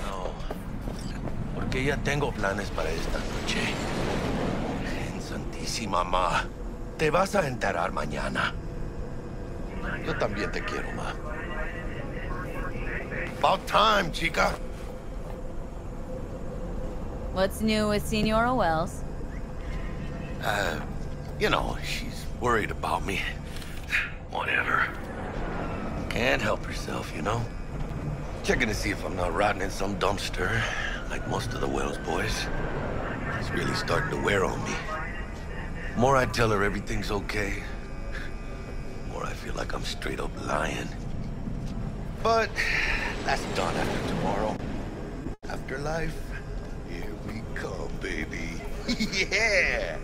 No, porque ya tengo planes para esta noche. En Santísima Ma, te vas a enterar mañana. Yo también te quiero, Ma. About time, chica. What's new with Senora Welles? Uh, you know, she's worried about me. Whatever. Can't help yourself, you know? Checking to see if I'm not rotting in some dumpster, like most of the Welles boys. It's really starting to wear on me. The more I tell her everything's okay, the more I feel like I'm straight up lying. But that's done after tomorrow. Afterlife, here we come, baby. yeah!